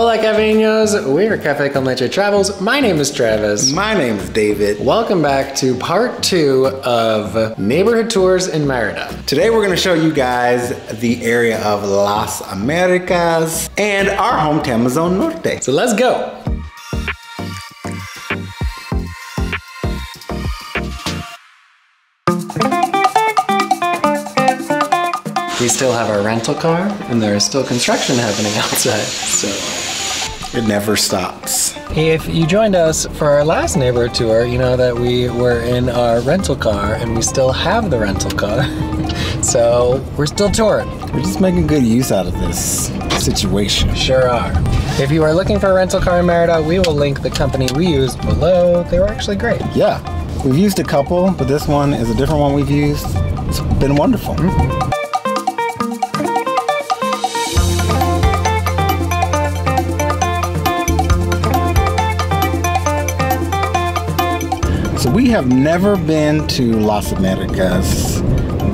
Hola Caffeiños, we're Cafe Con Leche Travels. My name is Travis. My name is David. Welcome back to part two of neighborhood tours in Merida. Today we're going to show you guys the area of Las Americas and our home Temozon Norte. So let's go. We still have our rental car and there is still construction happening outside, so It never stops. If you joined us for our last neighborhood tour, you know that we were in our rental car and we still have the rental car. so we're still touring. We're just making good use out of this situation. Sure are. If you are looking for a rental car in Merida, we will link the company we used below. They were actually great. Yeah, we've used a couple, but this one is a different one we've used. It's been wonderful. Mm-hmm. So we have never been to Las Americas,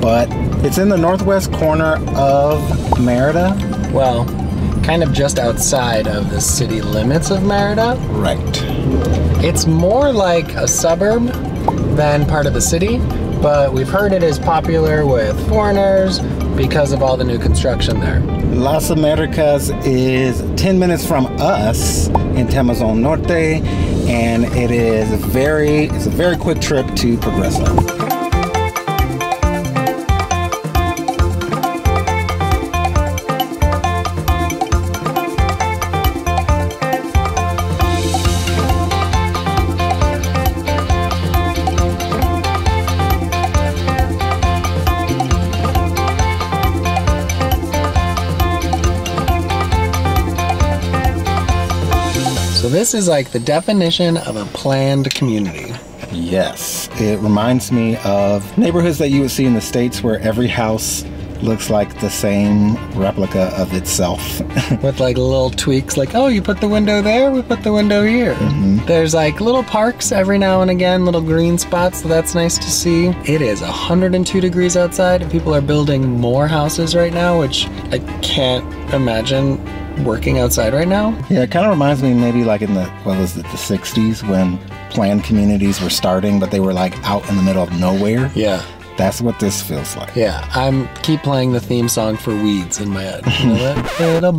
but it's in the northwest corner of Merida. Well, kind of just outside of the city limits of Merida. Right. It's more like a suburb than part of the city, but we've heard it is popular with foreigners because of all the new construction there. Las Americas is 10 minutes from us in Temozon Norte, and it is very, it's a very quick trip to Progreso. Is like the definition of a planned community. Yes, it reminds me of neighborhoods that you would see in the States where every house looks like the same replica of itself. with like little tweaks like oh you put the window there we put the window here. Mm-hmm. There's like little parks every now and again little green spots so that's nice to see. It is 102 degrees outside and people are building more houses right now which i can't imagine working outside right now. Yeah, it kind of reminds me maybe like in the, what was it, the 60s when planned communities were starting, but they were like out in the middle of nowhere. yeah That's what this feels like. yeah i'm keep playing the theme song for weeds in my head. You know that? Little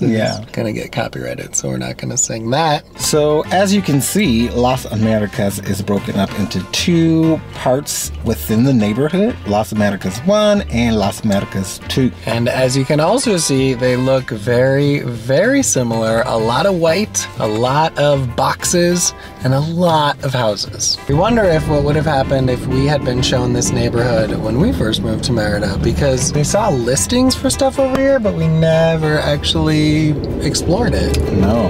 Yeah. gonna get copyrighted so we're not gonna sing that So, as you can see, Las Americas is broken up into two parts within the neighborhood Las Americas 1 and Las Americas 2. And as you can also see, they look very, very similar. A lot of white, a lot of boxes, and a lot of houses. We wonder if what would have happened if we had been shown this neighborhood when we first moved to Merida because we saw listings for stuff over here, but we never actually explored it. No,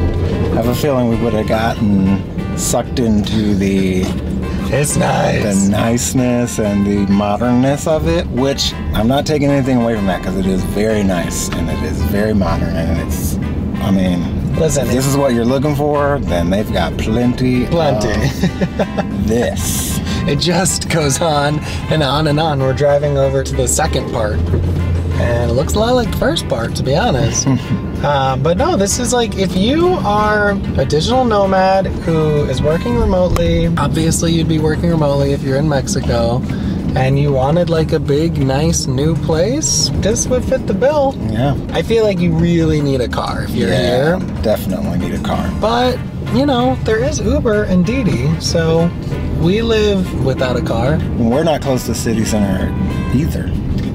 I have a feeling we would have gotten sucked into the, It's nice. the niceness and the modernness of it, which I'm not taking anything away from that because it is very nice and it is very modern and it's, I mean, Listen, if this is what you're looking for, then they've got plenty. Plenty. of this. it just goes on and on and on. We're driving over to the second part, and it looks a lot like the first part, to be honest. uh, but no, this is like if you are a digital nomad who is working remotely, obviously you'd be working remotely if you're in Mexico. And you wanted like a big, nice new place, this would fit the bill. Yeah. I feel like you really need a car if you're yeah, here. definitely need a car. But, you know, there is Uber and Didi, so we live without a car. We're not close to city center either.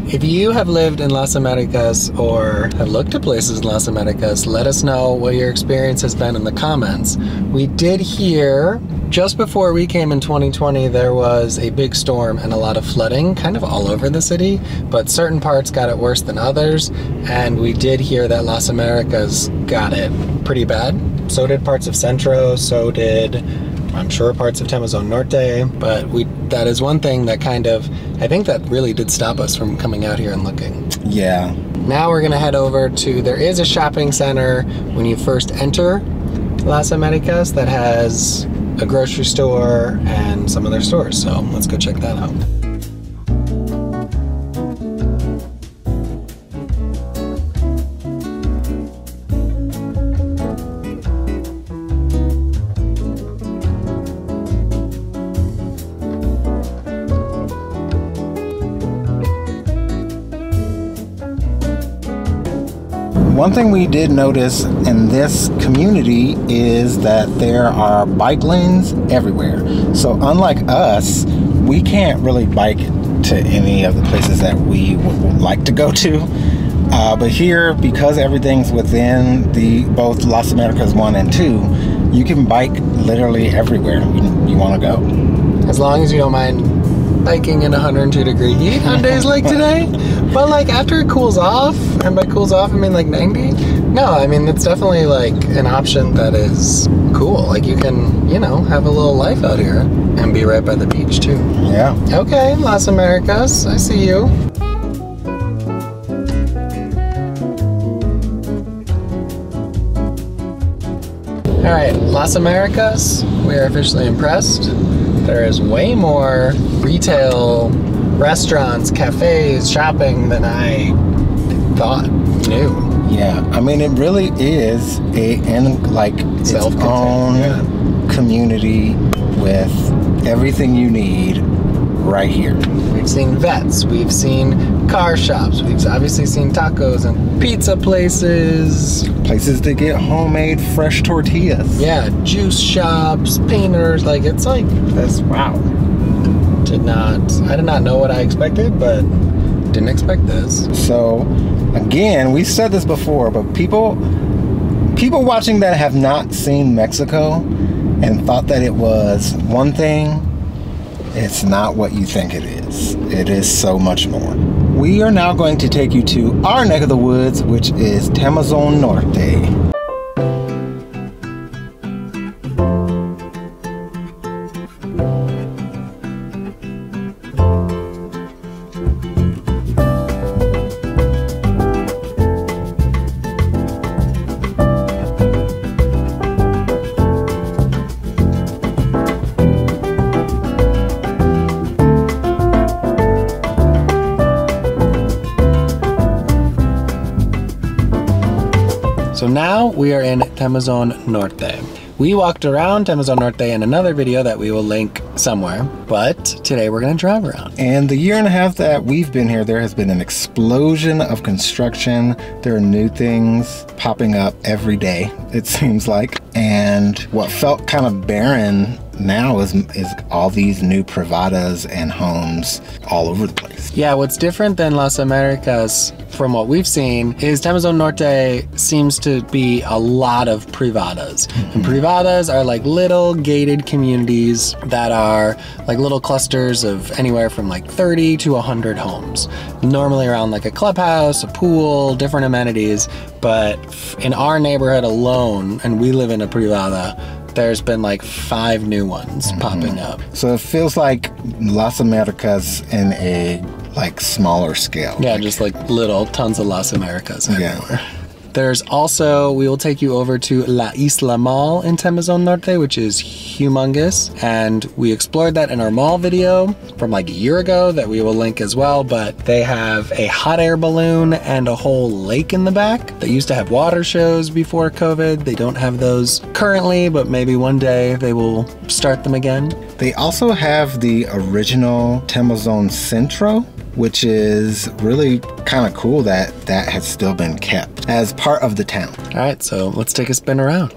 If you have lived in Las Americas or have looked at places in Las Americas, let us know what your experience has been in the comments. We did hear just before we came in 2020, there was a big storm and a lot of flooding kind of all over the city, but certain parts got it worse than others. And we did hear that Las Americas got it pretty bad. So did parts of Centro, so did I'm sure parts of Temozon Norte, but we that is one thing that kind of I think that really did stop us from coming out here and looking. Yeah. Now we're gonna head over to there is a shopping center when you first enter Las Americas that has a grocery store and some other stores. So let's go check that out. One thing we did notice in this community is that there are bike lanes everywhere. So, unlike us, we can't really bike to any of the places that we would like to go to. Uh, but here, because everything's within the both Las Americas one and two, you can bike literally everywhere you, you want to go. As long as you don't mind biking in 102 degree heat on days like today. But like after it cools off, and by cools off I mean like 90. No, I mean it's definitely like an option that is cool. Like you can, you know, have a little life out here and be right by the beach too. Yeah. Okay, Las Americas, I see you. All right, Las Americas, we are officially impressed. There is way more retail, restaurants, cafes, shopping than I thought knew. Yeah, I mean, it really is a in like its Self-contained, own yeah. community with everything you need right here. We've seen vets, we've seen car shops, we've obviously seen tacos and pizza places. Places to get homemade fresh tortillas. Yeah, juice shops, painters. Like it's like this. Wow. Did not. I did not know what I expected, but didn't expect this. So, again, we've said this before, but people people watching that have not seen Mexico and thought that it was one thing, it's not what you think it is. It is so much more. We are now going to take you to our neck of the woods, which is Temozon Norte. Now we are in Temozon Norte. We walked around Temozon Norte in another video that we will link somewhere, but today we're gonna drive around. And the year and a half that we've been here, there has been an explosion of construction. There are new things popping up every day, it seems like. And what felt kind of barren now is is all these new privadas and homes all over the place. Yeah, what's different than Las Americas from what we've seen is Temozon Norte seems to be a lot of privadas. And hmm. privadas are like little gated communities that are like little clusters of anywhere from like 30 to 100 homes. Normally around like a clubhouse, a pool, different amenities. But in our neighborhood alone, and we live in a privada, there's been like five new ones mm-hmm. popping up. So it feels like Las Americas in a like smaller scale. Yeah, just like little tons of Las Americas Yeah. There's also, we will take you over to La Isla Mall in Temozon Norte, which is humongous. And we explored that in our mall video from like a year ago that we will link as well. But they have a hot air balloon and a whole lake in the back. They used to have water shows before COVID. They don't have those currently, but maybe one day they will start them again. They also have the original Temozon Centro, which is really kind of cool that that has still been kept as part of the town. All right, so let's take a spin around.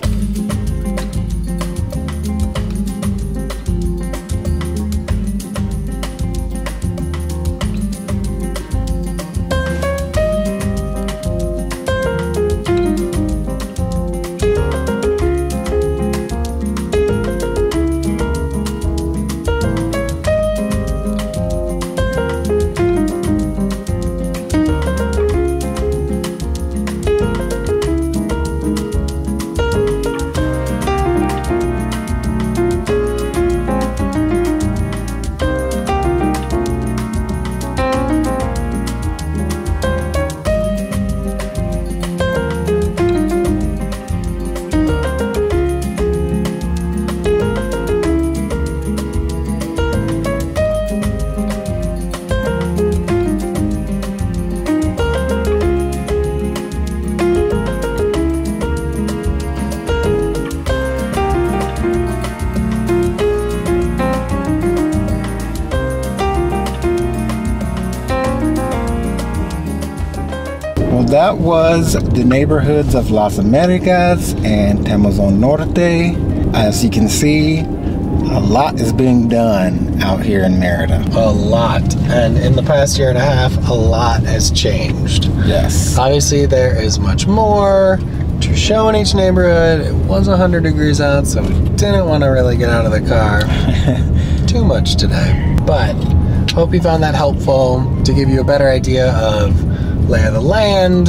That was the neighborhoods of Las Americas and Temozon Norte. As you can see, a lot is being done out here in Merida. A lot. And in the past year and a half, a lot has changed. Yes. Obviously, there is much more to show in each neighborhood. It was 100 degrees out, so we didn't want to really get out of the car too much today. But hope you found that helpful to give you a better idea of lay of the land,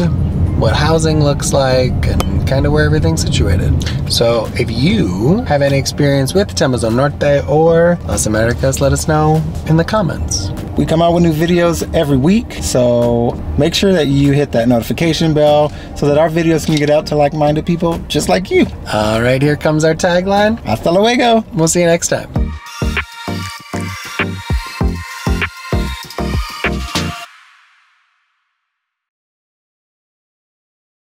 what housing looks like, and kind of where everything's situated. So if you have any experience with Temozon Norte or Las Americas, let us know in the comments. We come out with new videos every week, so make sure that you hit that notification bell so that our videos can get out to like minded people just like you. All right, here comes our tagline. Hasta luego! We'll see you next time.